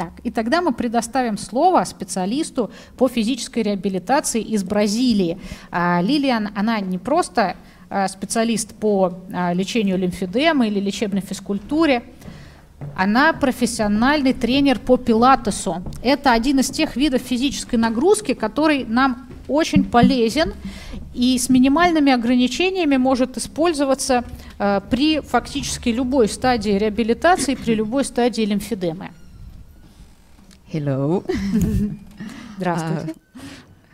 Так, и тогда мы предоставим слово специалисту по физической реабилитации из Бразилии. А, Лилиан, она не просто а, специалист по а, лечению лимфедемы или лечебной физкультуре, она профессиональный тренер по пилатесу. Это один из тех видов физической нагрузки, который нам очень полезен и с минимальными ограничениями может использоваться при фактически любой стадии реабилитации, при любой стадии лимфедемы. Hello. Здравствуйте. Uh,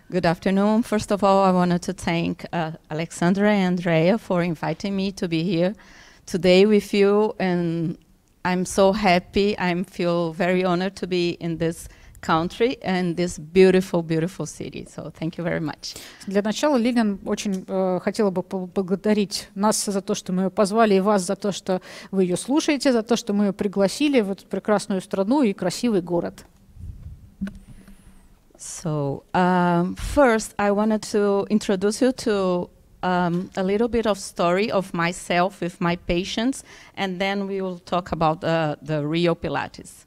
good afternoon. First of all, I wanted to thank uh, Alexandra and Andrea for inviting me to be here today with you. And I'm so happy. I feel very honored to be in this country and this beautiful, beautiful city. So thank you very much. Для начала Лилиан очень э, хотела бы поблагодарить нас за то, что мы ее позвали, и вас за то, что вы ее слушаете, за то, что мы ее пригласили в эту прекрасную страну и красивый город. So, um, first, I wanted to introduce you to um, a little bit of story of myself with my patients, and then we will talk about uh, the real Pilates.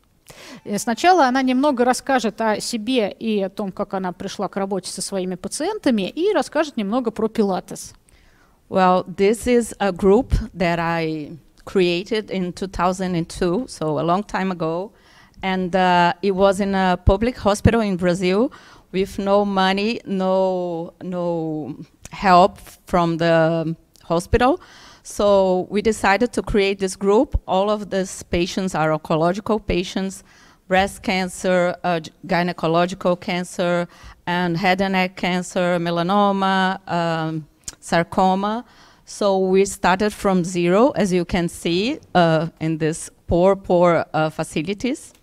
Сначала она немного расскажет о себе и о том, как она пришла к работе со своими пациентами, и расскажет немного про пилатес. Well, this is a group that I created in 2002, so a long time ago. and uh, it was in a public hospital in Brazil with no money, no no help from the hospital. So we decided to create this group. All of these patients are oncological patients, breast cancer, uh, gynecological cancer, and head and neck cancer, melanoma, um, sarcoma. So we started from zero, as you can see, uh, in these poor, poor uh, facilities.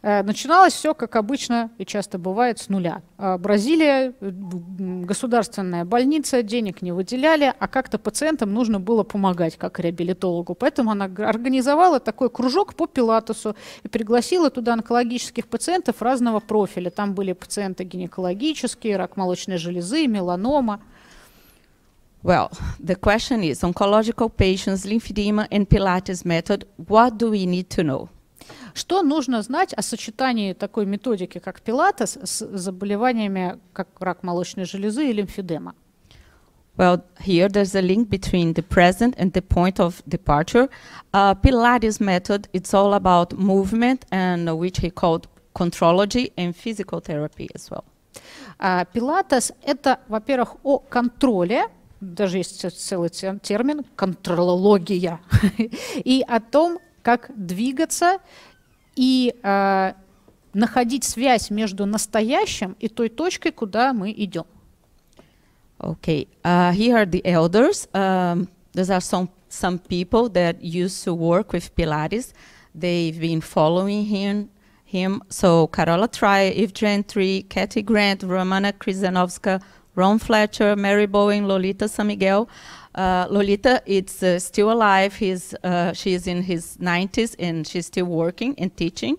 Э, начиналось все, как обычно и часто бывает, с нуля. А Бразилия, государственная больница, денег не выделяли, а как-то пациентам нужно было помогать, как реабилитологу. Поэтому она организовала такой кружок по пилатесу и пригласила туда онкологических пациентов разного профиля. Там были пациенты гинекологические, рак молочной железы, меланома. Well, the question is oncological patients, lymphedema and Pilates method, what do we need to know? Что нужно знать о сочетании такой методики, как пилатес, с заболеваниями, как рак молочной железы и лимфедема? Well, here there's a link between the present and the point of departure. Uh, Pilates method, it's all about movement and which he called contrology and physical therapy as well. Uh, – это, во-первых, о контроле, даже есть целый термин контролология, и о том, как двигаться и э, находить связь между настоящим и той точкой, куда мы идем. Okay, uh, here are the elders. Um, these are some some people that used to work with Pilates. They've been following him. Him. So Carola Try, Eve Gentry, Kathy Grant, Romana Krizanovska, Ron Fletcher, Mary Bowen, Lolita San Miguel. Uh, Lolita is uh, still alive. He's, uh, she's in his 90s and she's still working and teaching.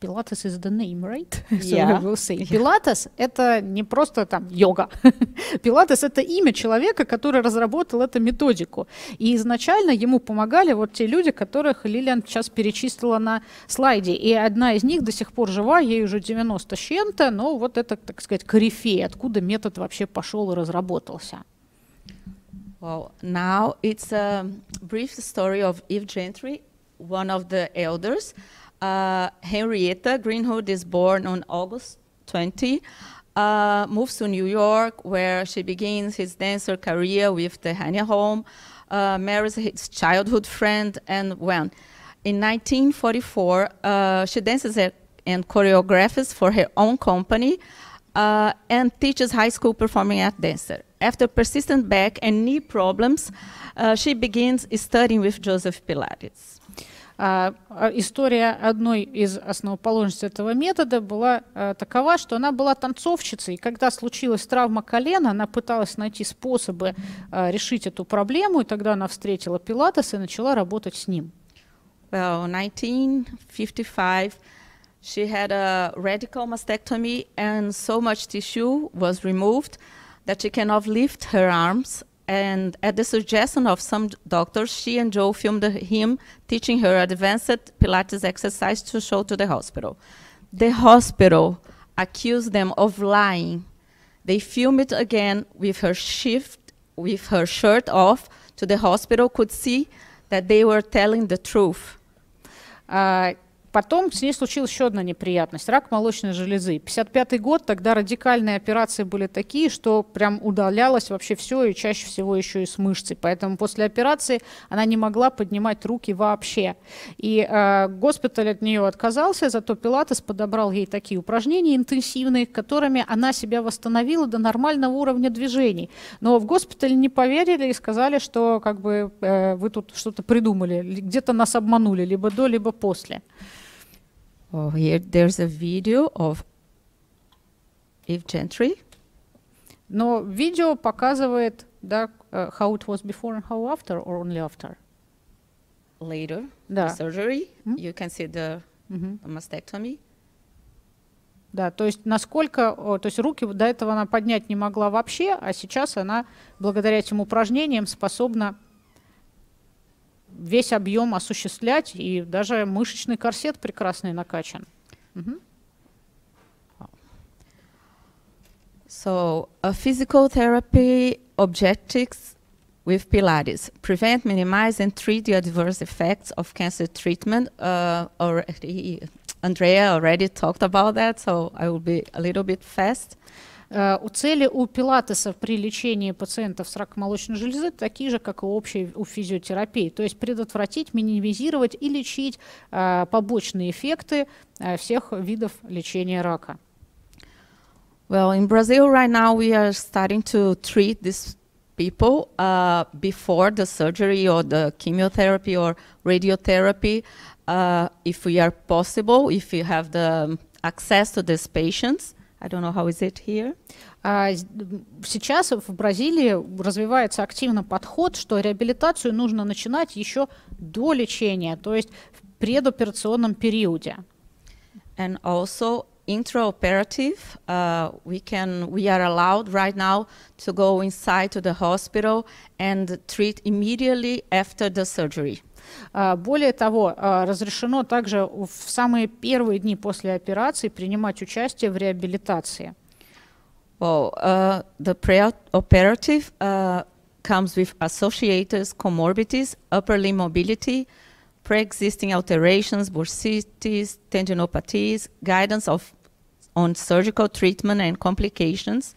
Pilates is the name, right? Yeah. so say. Пилатес — это не просто там йога. Пилатес — это имя человека, который разработал эту методику. И изначально ему помогали вот те люди, которых Лилиан сейчас перечислила на слайде. И одна из них до сих пор жива, ей уже 90 с чем-то, но вот это, так сказать, корифей, откуда метод вообще пошел и разработался. Well, now it's a brief story of Eve Gentry, one of the elders. Uh, Henrietta Greenwood is born on August 20, uh, moves to New York, where she begins his dancer career with the Hania Home, uh, marries his childhood friend, and when in 1944, uh, she dances and choreographs for her own company uh, and teaches high school performing art dancer. After persistent back and knee problems, uh, she begins studying with Joseph Pilates. Uh, история одной из основоположниц этого метода была uh, такова, что она была танцовщицей, и когда случилась травма колена, она пыталась найти способы uh, решить эту проблему, и тогда она встретила Пилатес и начала работать с ним. Well, 1955, she had a radical mastectomy, and so much tissue was removed that she cannot lift her arms And at the suggestion of some doctors, she and Joe filmed him teaching her advanced Pilates exercise to show to the hospital. The hospital accused them of lying. They filmed it again with her shift, with her shirt off, to the hospital could see that they were telling the truth. А, Потом с ней случилась еще одна неприятность – рак молочной железы. 55 год, тогда радикальные операции были такие, что прям удалялось вообще все и чаще всего еще и с мышцей. Поэтому после операции она не могла поднимать руки вообще. И э, госпиталь от нее отказался, зато Пилатес подобрал ей такие упражнения интенсивные, которыми она себя восстановила до нормального уровня движений. Но в госпитале не поверили и сказали, что как бы э, вы тут что-то придумали, где-то нас обманули, либо до, либо после. Oh, here there's a video of Eve Gentry. Но видео показывает, да, uh, how it was before and how after, or only after. Later, Да. the surgery, Mhm. you can see the Мгм. mastectomy. Да, то есть насколько, о, то есть руки до этого она поднять не могла вообще, а сейчас она благодаря этим упражнениям способна весь объем осуществлять, и даже мышечный корсет прекрасный накачан. Мгм. So, a physical therapy objectives with Pilates prevent, minimize, and treat the adverse effects of cancer treatment. Uh, already, Andrea already talked about that, so I will be a little bit fast. Э, У цели у пилатеса при лечении пациентов с раком молочной железы такие же, как и общие у физиотерапии. То есть предотвратить, минимизировать и лечить э, побочные эффекты э, всех видов лечения рака. Well, in Brazil right now, we are starting to treat these people uh, before the surgery or the chemotherapy or radiotherapy, uh, if we are possible, if we have the um, access to these patients. I don't know how is it here. А Сейчас в Бразилии развивается активно подход, что реабилитацию нужно начинать еще до лечения, то есть в предоперационном периоде. And also intraoperative, uh, we can we are allowed right now to go inside to the hospital and treat immediately after the surgery. А, Более того, а, разрешено также в самые первые дни после операции принимать участие в реабилитации. Well, uh, the pre-operative uh, comes with associated comorbidities, upper limb mobility, pre-existing alterations, bursitis, tendinopathies, guidance of on surgical treatment and complications,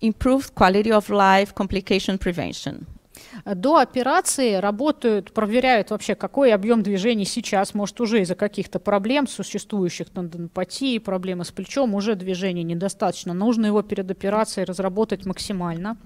improved quality of life, complication prevention. До операции работают, проверяют вообще, какой объем движений сейчас, может, уже из-за каких-то проблем существующих, тендинопатии, проблемы с плечом, уже движения недостаточно. Нужно его перед операцией разработать максимально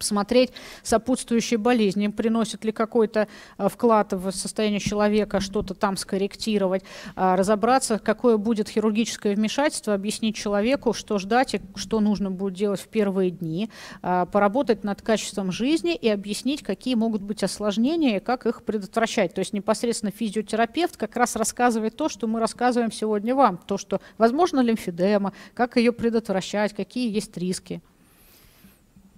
посмотреть сопутствующие болезни, приносит ли какой-то а, вклад в состояние человека, что-то там скорректировать, а, разобраться, какое будет хирургическое вмешательство, объяснить человеку, что ждать и что нужно будет делать в первые дни, а, поработать над качеством жизни и объяснить, какие могут быть осложнения и как их предотвращать. То есть непосредственно физиотерапевт как раз рассказывает то, что мы рассказываем сегодня вам, то, что возможно лимфедема, как ее предотвращать, какие есть риски.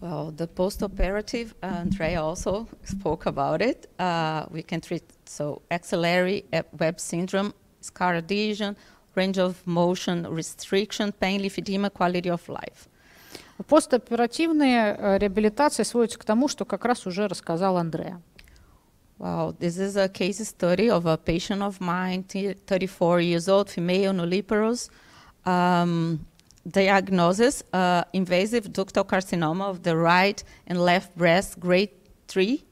Well, the post-operative, uh, Andrea also spoke about it. Uh, we can treat so axillary uh, web syndrome, scar adhesion, range of motion restriction, pain, lymphedema, quality of life. Постоперативная э, реабилитация сводится к тому, что как раз уже рассказал Андреа. Wow, this is a case study of a patient of mine, t- 34 years old, female, nulliparous. Um, diagnosis, uh, invasive ductal carcinoma of the right and left breast, grade 3,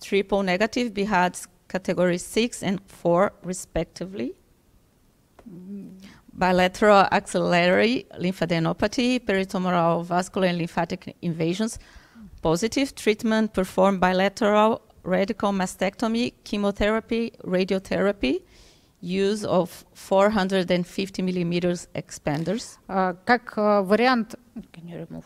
triple negative, BHADS category 6 and 4 respectively. Bilateral axillary lymphadenopathy, peritoneal vascular and lymphatic invasions, positive treatment performed bilateral radical mastectomy, chemotherapy, radiotherapy, use of 450 millimeters expanders. А, Как э, вариант... Can you remove?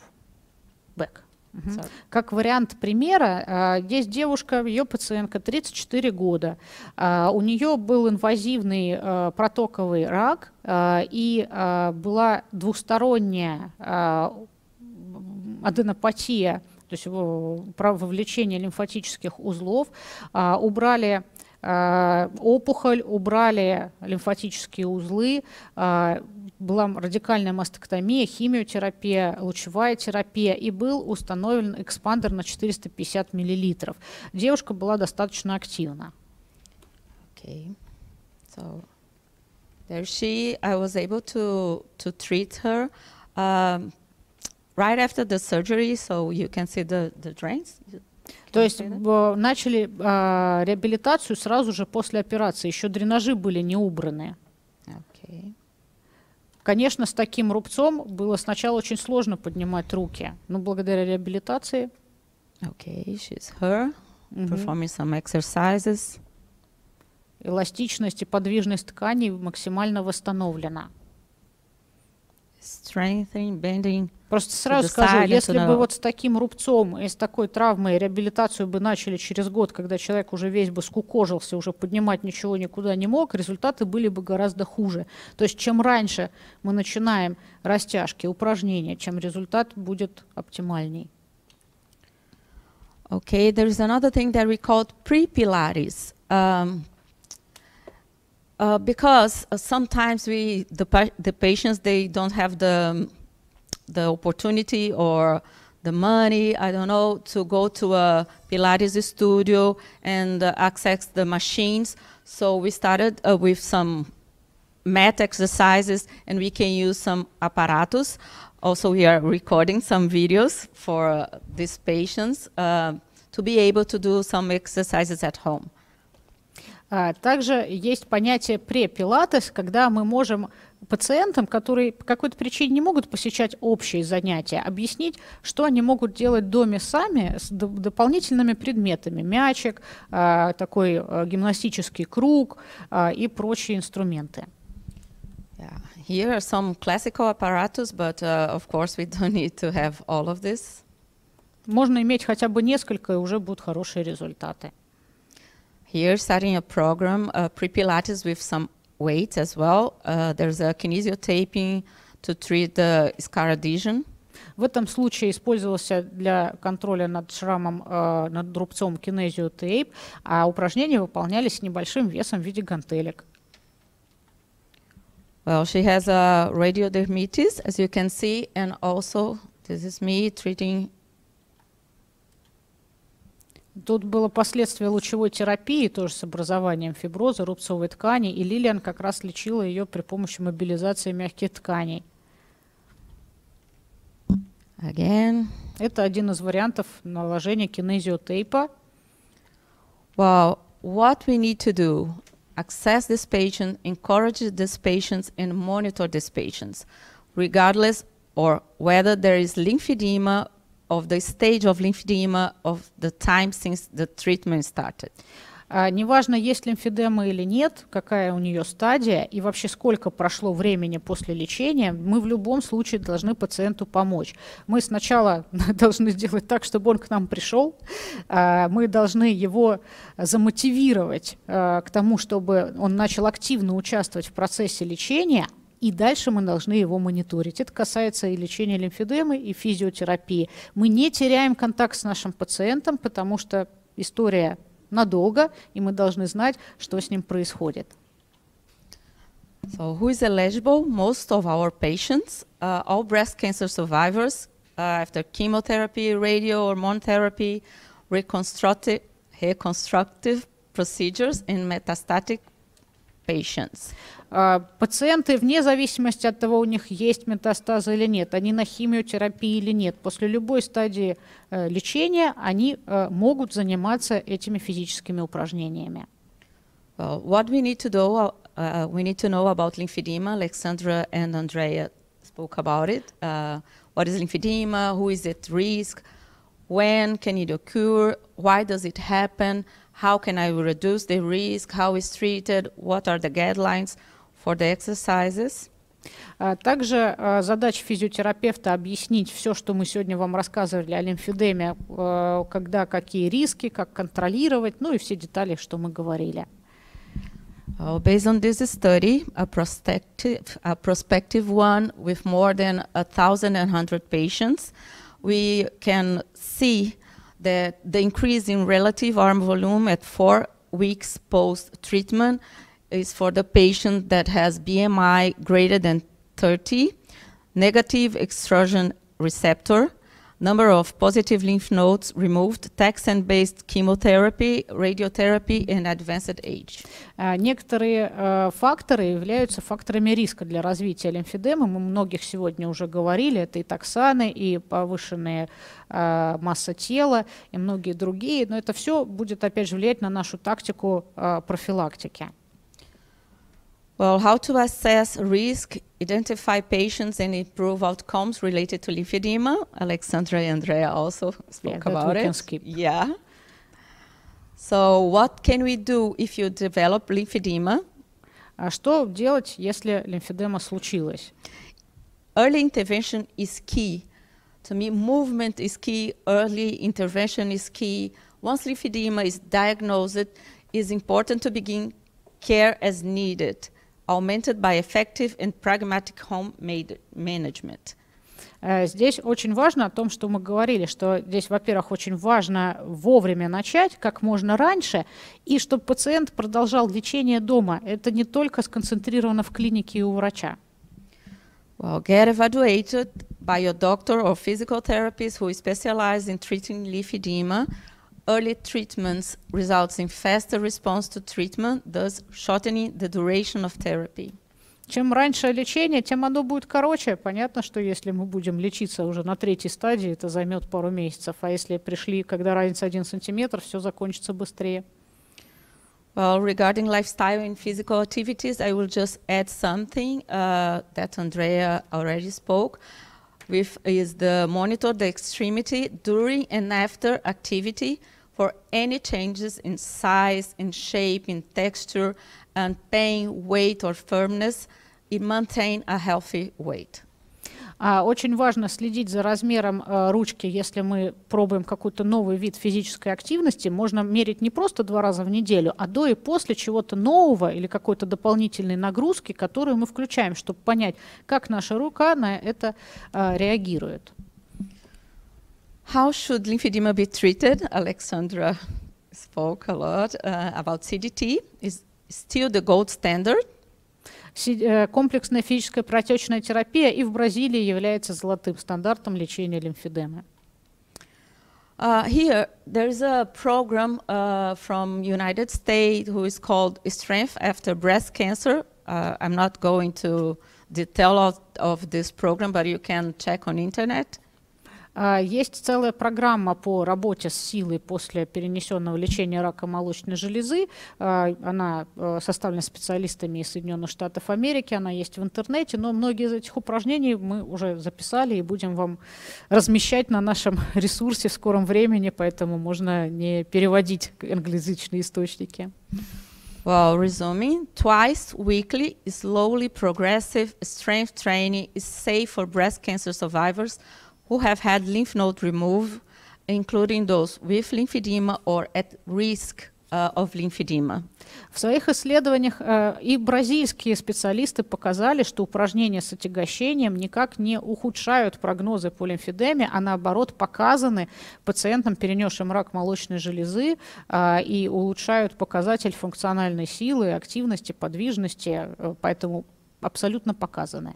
Back. Sorry. Как вариант примера, а, есть девушка, ее пациентка, 34 года. У нее был инвазивный протоковый рак и была двусторонняя аденопатия, то есть вовлечение лимфатических узлов, убрали опухоль, убрали лимфатические узлы, а, была радикальная мастектомия, химиотерапия, лучевая терапия, и был установлен экспандер на 450 мл. Девушка была достаточно активна. Okay. So there she, I was able to, to treat her um, right after the surgery, so you can see the, the drains. То есть начали э, реабилитацию сразу же после операции, еще дренажи были не убраны. Okay. Конечно, с таким рубцом было сначала очень сложно поднимать руки, но благодаря реабилитации. Okay, she's her, performing some exercises. Эластичность и подвижность тканей максимально восстановлена. Strengthening, bending. Просто сразу скажу, если бы вот с таким рубцом и с такой травмой реабилитацию бы начали через год, когда человек уже весь бы скукожился, уже поднимать ничего никуда не мог, результаты были бы гораздо хуже. То есть чем раньше мы начинаем растяжки, упражнения, чем результат будет оптимальней. Okay, there is another thing that we call pre-Pilates. Um, uh, because uh, sometimes we, the, the patients, they don't have the the opportunity or the money, I don't know, to go to a Pilates studio and uh, access the machines. So we started uh, with some mat exercises and we can use some apparatus. Also, we are recording some videos for uh, these patients uh, to be able to do some exercises at home. Также есть понятие пре-пилатес, когда мы можем пациентам, которые по какой-то причине не могут посещать общие занятия, объяснить, что они могут делать в доме сами с дополнительными предметами. Мячик, а, такой а, гимнастический круг а, и прочие инструменты. Yeah. Here are some classical apparatus, but uh, of course we don't need to have all of this. Можно иметь хотя бы несколько, и уже будут хорошие результаты. Here, starting a program, uh, pre-Pilates with some weight as well. Uh, there's a kinesiotaping to treat the scar adhesion. В этом случае использовался для контроля над шрамом, э, над рубцом кинезиотейп, а упражнения выполнялись с небольшим весом в виде гантелек. Well, she has a radiodermitis, as you can see, and also this is me treating Тут было последствие лучевой терапии, тоже с образованием фиброза, рубцовой ткани, и Лилиан как раз лечила ее при помощи мобилизации мягких тканей. Again. Это один из вариантов наложения кинезиотейпа. Well, what we need to do, access this patient, encourage this patients, and monitor these patients, regardless or whether there is lymphedema of the stage of lymphedema of the time since the treatment started. А, неважно, есть лимфедема или нет, какая у нее стадия и вообще сколько прошло времени после лечения, мы в любом случае должны пациенту помочь. Мы сначала должны сделать так, чтобы он к нам пришел, а, мы должны его замотивировать а, к тому, чтобы он начал активно участвовать в процессе лечения, и дальше мы должны его мониторить. Это касается и лечения лимфедемы, и физиотерапии. Мы не теряем контакт с нашим пациентом, потому что история надолго, и мы должны знать, что с ним происходит. So who is eligible? Most of our patients, uh, all breast cancer survivors, uh, after chemotherapy, radio, therapy, reconstructive, reconstructive procedures in metastatic patients. Пациенты, вне зависимости от того, у них есть метастазы или нет, они на химиотерапии или нет, после любой стадии э, лечения они э, могут заниматься этими физическими упражнениями. Well, what we need to do, uh, we need to know about lymphedema. Alexandra and Andrea spoke about it. Uh, what is lymphedema? Who is at risk? When can it occur? Why does it happen? How can I reduce the risk? How is treated? What are the guidelines? for the exercises. Также задача физиотерапевта объяснить все, что мы сегодня вам рассказывали о лимфедеме, когда какие риски, как контролировать, ну и все детали, что мы говорили. Uh, based on this study, a prospective, a prospective one with more than 1,100 patients, we can see that the increase in relative arm volume at four weeks post-treatment is for the patient that has BMI greater than 30, negative extrusion receptor, number of positive lymph nodes removed, taxane-based chemotherapy, radiotherapy, and advanced age. А, Некоторые э, факторы являются факторами риска для развития лимфедемы. Мы многих сегодня уже говорили. Это и токсаны, и повышенная э, масса тела, и многие другие. Но это все будет, опять же, влиять на нашу тактику э, профилактики. Well, how to assess risk, identify patients, and improve outcomes related to lymphedema? Alexandra and Andrea also spoke that about we it. can skip. Yeah. So, what can we do if you develop lymphedema? А что делать, если лимфедема случилась? Early intervention is key. To me, movement is key, early intervention is key. Once lymphedema is diagnosed, it is important to begin care as needed, Augmented by effective and pragmatic home-made management. Э, Здесь очень важно о том, что мы говорили, что здесь, во-первых, очень важно вовремя начать, как можно раньше, и чтобы пациент продолжал лечение дома. Это не только сконцентрировано в клинике и у врача. Well, get evaluated by your doctor or physical therapist who is specialized in treating lymphedema. Early treatments results in faster response to treatment, thus shortening the duration of therapy. Чем раньше лечение, тем оно будет короче. Понятно, что если мы будем лечиться уже на третьей стадии, это займет пару месяцев. А если пришли, когда разница один сантиметр, все закончится быстрее. Well, regarding lifestyle and physical activities, I will just add something uh, that Andrea already spoke with is the monitor the extremity during and after activity for any changes in size, in shape, in texture, and pain, weight, or firmness. It maintain a healthy weight. А очень важно следить за размером э, ручки, если мы пробуем какой-то новый вид физической активности. Можно мерить не просто два раза в неделю, а до и после чего-то нового или какой-то дополнительной нагрузки, которую мы включаем, чтобы понять, как наша рука на это э, реагирует. How should lymphedema be treated? Alexandra spoke a lot uh, about CDT. Is still the gold standard. Си- э, Комплексная физическая протечная терапия и в Бразилии является золотым стандартом лечения лимфедемы. Uh, here, there's a program uh, from United States who is called Strength After Breast Cancer. Uh, I'm not going to detail of, of this program, but you can check on internet. А, Есть целая программа по работе с силой после перенесенного лечения рака молочной железы. А, Она э, составлена специалистами из Соединенных Штатов Америки, она есть в интернете, но многие из этих упражнений мы уже записали и будем вам размещать на нашем ресурсе в скором времени, поэтому можно не переводить англоязычные источники. Well, resuming, twice weekly, slowly progressive. Strength training is safe for breast cancer survivors who have had lymph node removed, including those with lymphedema or at risk uh, of. В своих исследованиях э, и бразильские специалисты показали, что упражнения с отягощением никак не ухудшают прогнозы по лимфедеме, а наоборот показаны пациентам, перенесшим рак молочной железы, э, и улучшают показатель функциональной силы, активности, подвижности, э, поэтому абсолютно показаны.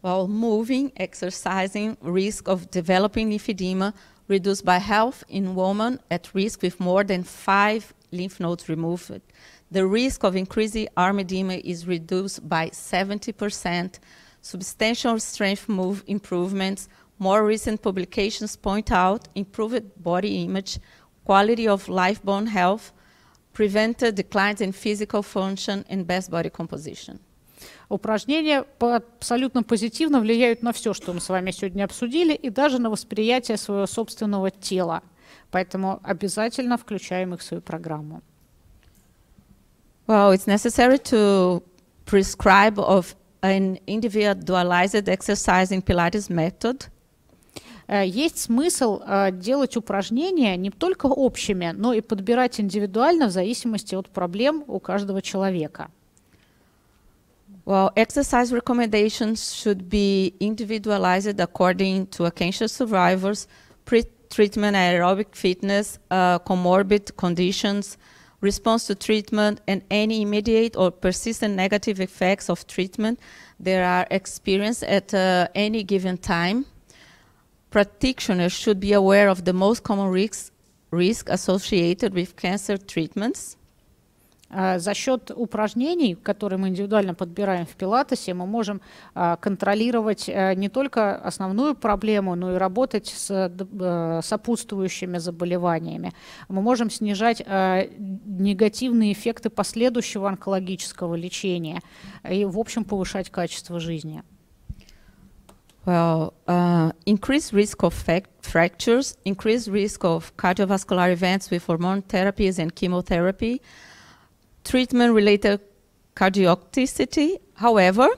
While moving, exercising, risk of developing lymphedema reduced by health in women at risk with more than five lymph nodes removed. The risk of increasing arm edema is reduced by 70%. Substantial strength move improvements. More recent publications point out improved body image, quality of life bone health, prevented declines in physical function, and best body composition. Упражнения абсолютно позитивно влияют на все, что мы с вами сегодня обсудили, и даже на восприятие своего собственного тела. Поэтому обязательно включаем их в свою программу. Well, it's necessary to prescribe of an individualized exercise in Pilates method. Э, Есть смысл э, делать упражнения не только общими, но и подбирать индивидуально в зависимости от проблем у каждого человека. Well, exercise recommendations should be individualized according to a cancer survivors, pre-treatment aerobic fitness, uh, comorbid conditions, response to treatment, and any immediate or persistent negative effects of treatment that are experienced at uh, any given time. Practitioners should be aware of the most common risks risk associated with cancer treatments. За счет упражнений, которые мы индивидуально подбираем в пилатесе, мы можем контролировать не только основную проблему, но и работать с сопутствующими заболеваниями. Мы можем снижать негативные эффекты последующего онкологического лечения и, в общем, повышать качество жизни. Well, uh, increased risk of fractures, increased risk of cardiovascular events with hormone therapies and chemotherapy, treatment-related cardiotoxicity. However,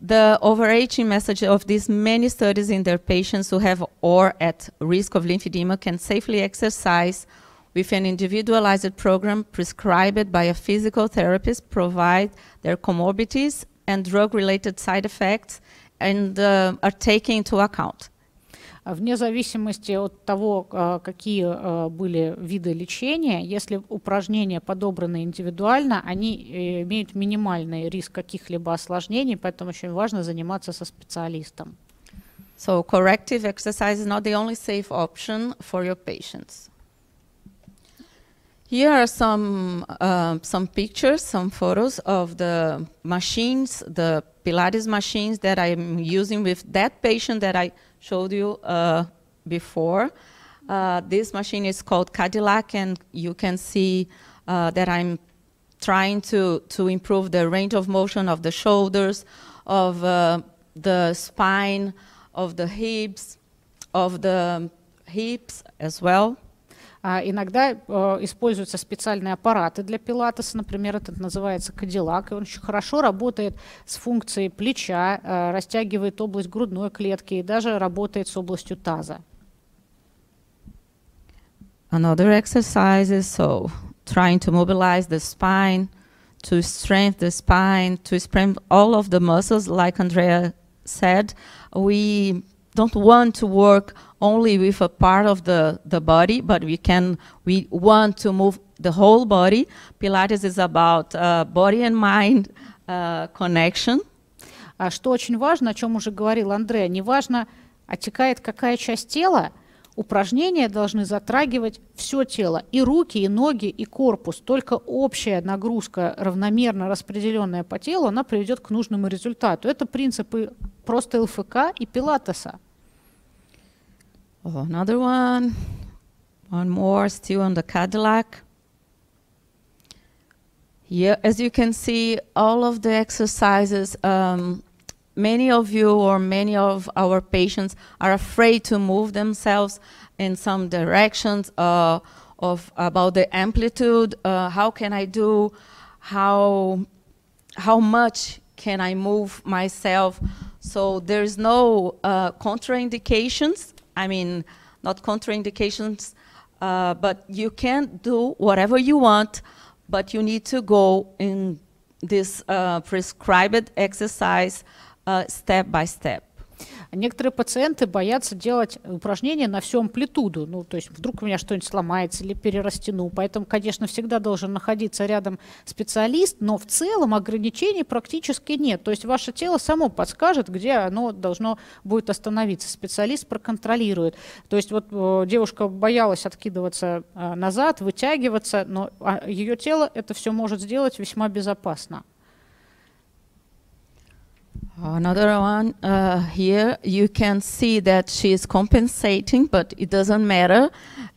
the overarching message of these many studies in their patients who have or at risk of lymphedema can safely exercise with an individualized program prescribed by a physical therapist, provide their comorbidities and drug-related side effects, and uh, are taken into account. Вне зависимости от того, какие были виды лечения, если упражнения подобраны индивидуально, они имеют минимальный риск каких-либо осложнений, поэтому очень важно заниматься со специалистом. So corrective exercise is not the only safe option for your patients. Here are some, uh, some pictures, some photos of the machines, the Pilates machines that I'm using with that patient that I showed you uh, before. Uh, this machine is called Cadillac, and you can see uh, that I'm trying to, to improve the range of motion of the shoulders, of the spine, of the hips, of the hips as well. Иногда используются специальные аппараты для пилатеса, например, это называется кадиллак, и он очень хорошо работает с функцией плеча, растягивает область грудной клетки и даже работает с областью таза. Another exercise is so trying to mobilize the spine, to strengthen the spine, to strengthen all of the muscles, like Andrea said. We don't want to work only with a part of the, the body, but we can, we want to move the whole body. Pilates is about uh, body and mind uh, connection. А что очень важно, о чем уже говорил Андреа, неважно, отекает какая часть тела, упражнения должны затрагивать все тело, и руки, и ноги, и корпус. Только общая нагрузка, равномерно распределенная по телу, она приведет к нужному результату. Это принципы просто ЛФК и пилатеса. Oh, another one. One more, still on the Cadillac. Here, as you can see, all of the exercises, um, many of you or many of our patients are afraid to move themselves in some directions uh, of about the amplitude. Uh, how can I do? How how much can I move myself? So there's no uh, contraindications I mean, not contraindications, uh, but you can do whatever you want, but you need to go in this uh, prescribed exercise uh, step by step. Некоторые пациенты боятся делать упражнения на всю амплитуду. Ну, то есть вдруг у меня что-нибудь сломается или перерастяну. Поэтому, конечно, всегда должен находиться рядом специалист, но в целом ограничений практически нет. То есть ваше тело само подскажет, где оно должно будет остановиться. Специалист проконтролирует. То есть вот э, девушка боялась откидываться э, назад, вытягиваться, но а, ее тело это все может сделать весьма безопасно. Another one uh, here, you can see that she is compensating, but it doesn't matter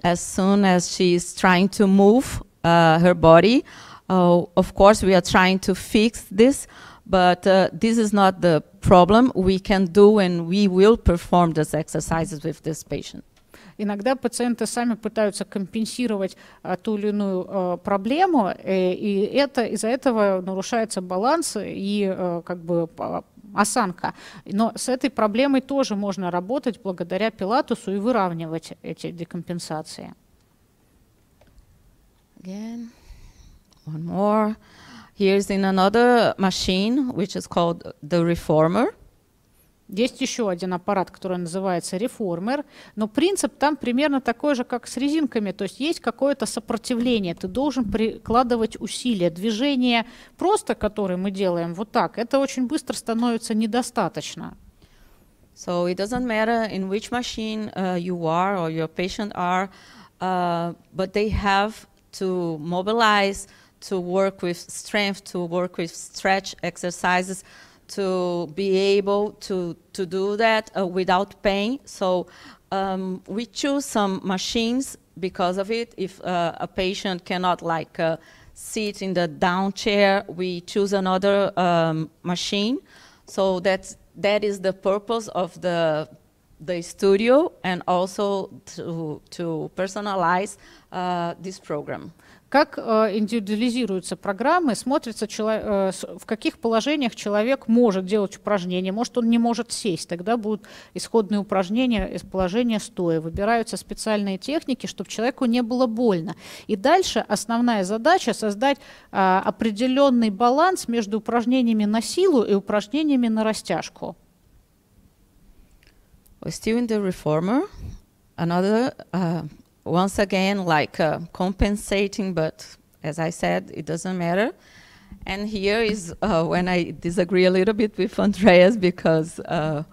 as soon as she is trying to move uh, her body. Uh, of course, we are trying to fix this, but uh, this is not the problem. We can do and we will perform these exercises with this patient. Иногда пациенты сами пытаются компенсировать а, ту или иную а, проблему, э, и это из-за этого нарушается баланс и а, как бы осанка. Но с этой проблемой тоже можно работать благодаря пилатусу и выравнивать эти декомпенсации. Again, one more. Here's in another machine, which is called the reformer. Есть еще один аппарат, который называется реформер, но принцип там примерно такой же, как с резинками, то есть есть какое-то сопротивление, ты должен прикладывать усилия. Движение просто, которое мы делаем вот так, это очень быстро становится недостаточно. So it doesn't matter in which machine uh, you are or your patient are, uh, but they have to mobilize, to work with strength, to work with stretch exercises, to be able to, to do that uh, without pain. So um, we choose some machines because of it. If uh, a patient cannot like uh, sit in the down chair, we choose another um, machine. So that's, that is the purpose of the, the studio and also to, to personalize uh, this program. Как э, индивидуализируются программы, смотрится, э, в каких положениях человек может делать упражнения, может он не может сесть, тогда будут исходные упражнения из положения стоя, выбираются специальные техники, чтобы человеку не было больно. И дальше основная задача создать а, определенный баланс между упражнениями на силу и упражнениями на растяжку. Still in the reformer. Another uh, once again, like uh, compensating, but as I said, it doesn't matter. And here is uh, when I disagree a little bit with Andreas because, uh,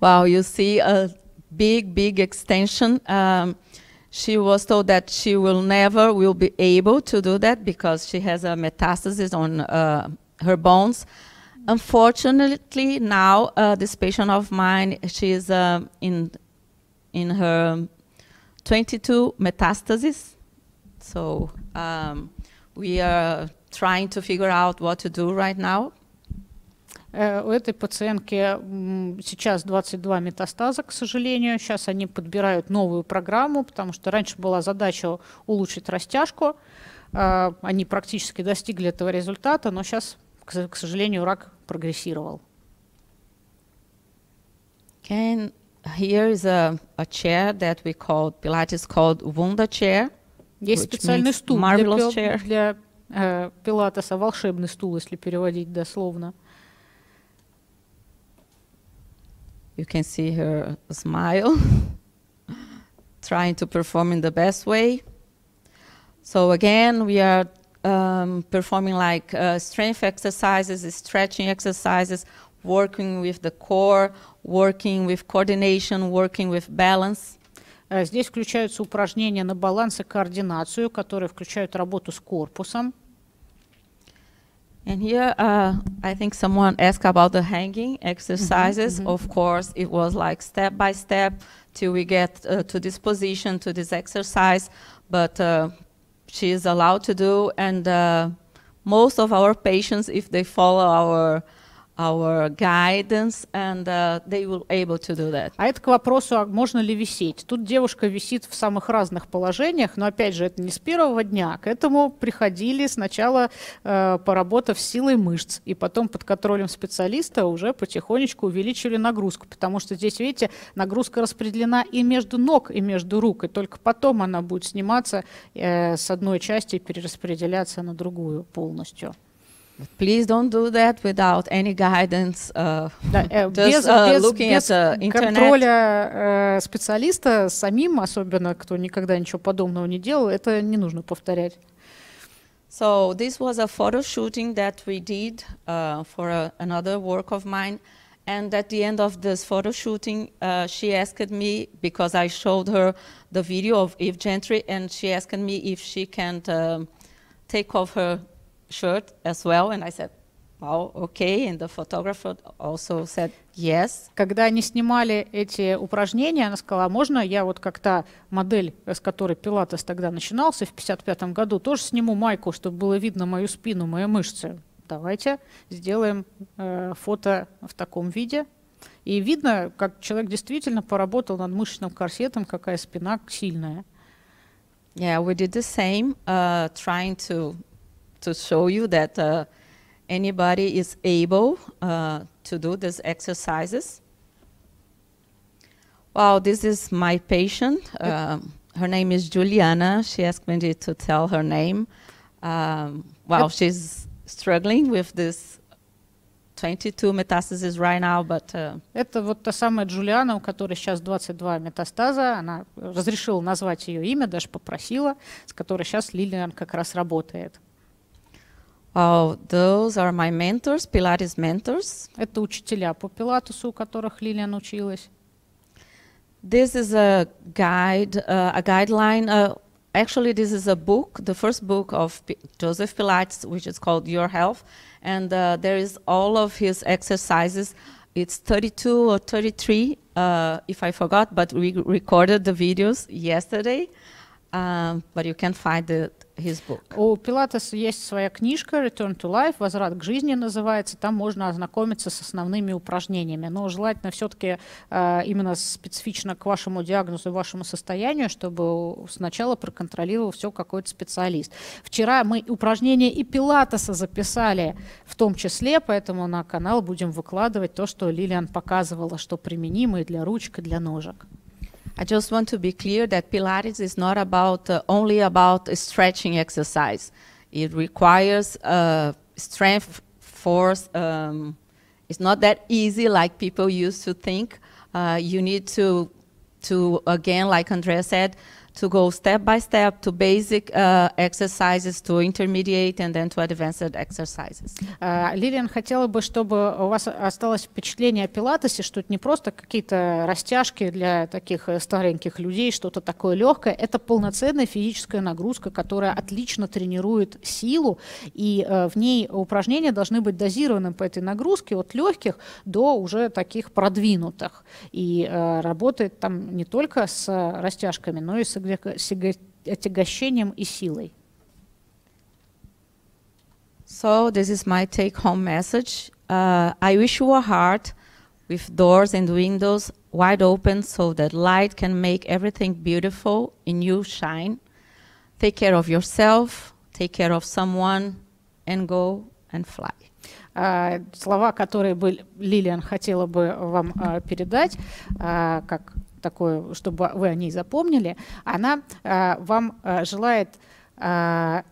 wow, you see a big, big extension. Um, she was told that she will never will be able to do that because she has a metastasis on uh, her bones. Unfortunately, now uh, this patient of mine, she is uh, in in her 22 metastases. So um, we are trying to figure out what to do right now. Э, у этой пациентки сейчас 22 метастаза, к сожалению. Сейчас они подбирают новую программу, потому что раньше была задача улучшить растяжку. Э, они практически достигли этого результата, но сейчас, к сожалению, рак прогрессировал. Can here is a, a chair that we call Pilates called Wunda chair. Есть специальный стул для, chair. для э, пилатеса, волшебный стул, если переводить дословно. You can see her smile, trying to perform in the best way. So again, we are um, performing like uh, strength exercises, stretching exercises, working with the core, working with coordination, working with balance. Здесь включаются упражнения на баланс и координацию, которые включают работу с корпусом. And here, uh, I think someone asked about the hanging exercises. Mm -hmm, Of course, it was like step by step till we get uh, to this position, to this exercise. But uh, she is allowed to do, and uh, most of our patients, if they follow our our guidance, and uh, they will able to do that. А это к вопросу, а можно ли висеть. Тут девушка висит в самых разных положениях, но опять же, это не с первого дня. К этому приходили сначала э, поработав силой мышц, и потом под контролем специалиста уже потихонечку увеличивали нагрузку, потому что здесь, видите, нагрузка распределена и между ног, и между рук, и только потом она будет сниматься э, с одной части и перераспределяться на другую полностью. Please don't do that without any guidance. Uh, да, э, just, без uh, без, looking без at the контроля э, специалиста самим, особенно кто никогда ничего подобного не делал, это не нужно повторять. So this was a photo shooting that we did uh, for a, another work of mine. And at the end of this photo shooting, uh, she asked me, because I showed her the video of Eve Gentry, and she asked me if she can um, take off her shirt as well, and I said, wow, okay, and the photographer also said yes. Когда они снимали эти упражнения, она сказала, можно я вот как то модель, с которой пилатес тогда начинался в 55 году, тоже сниму майку, чтобы было видно мою спину, мои мышцы. Давайте сделаем э, фото в таком виде. И видно, как человек действительно поработал над мышечным корсетом, какая спина сильная. Yeah, we did the same, uh, trying to to show you that uh, anybody is able uh, to do these exercises. Well, this is my patient. Um, her name is Juliana. She asked me to tell her name. Um, well, she's struggling with this 22 metastases right now, but uh, Это вот та самая Джулиана, у которой сейчас 22 метастаза. Она разрешила назвать ее имя, даже попросила, с которой сейчас Лилиан как раз работает. oh, those are my mentors, Pilates mentors. Это учителя по пилатусу, у которых Лилиан училась. This is a guide, uh, a guideline. Uh, actually, this is a book, the first book of P- Joseph Pilates, which is called Your Health, and uh, there is all of his exercises. It's 32 or 33, uh, if I forgot, but we recorded the videos yesterday. Um, but you can find the, his book. У Пилатеса есть своя книжка Return to Life, Возврат к жизни называется. Там можно ознакомиться с основными упражнениями. Но желательно все-таки именно специфично к вашему диагнозу вашему состоянию, чтобы сначала проконтролировал все какой-то специалист. Вчера мы упражнения и Пилатеса записали в том числе, поэтому на канал будем выкладывать то, что Лилиан показывала, что применимо и для ручек, и для ножек. I just want to be clear that Pilates is not about uh, only about stretching exercise. It requires uh, strength, force. Um, it's not that easy like people used to think. Uh, you need to, to again, like Andrea said, to go step by step to basic uh, exercises, to intermediate, and then to advanced exercises. А, Лилиан хотела бы, чтобы у вас осталось впечатление о пилатесе, что это не просто какие-то растяжки для таких э, стареньких людей, что-то такое легкое. Это полноценная физическая нагрузка, которая отлично тренирует силу, и э, в ней упражнения должны быть дозированы по этой нагрузке от легких до уже таких продвинутых. И э, работает там не только с растяжками, но и с отягощением и силой. So this is my take-home message. Uh, I wish you a heart with doors and windows wide open so that light can make everything beautiful in you shine. Take care of yourself, take care of someone, and go and fly. Uh, слова, которые бы Лилиан хотела бы вам uh, передать, uh, как такое, чтобы вы о ней запомнили, она э, вам э, желает, э,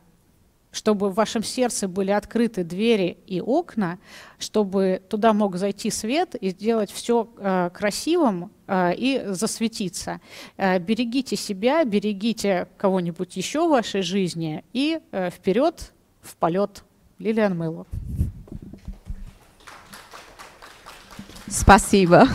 чтобы в вашем сердце были открыты двери и окна, чтобы туда мог зайти свет и сделать все э, красивым э, и засветиться. Э, берегите себя, берегите кого-нибудь еще в вашей жизни и э, вперед в полет. Лилиан Мылов. Спасибо.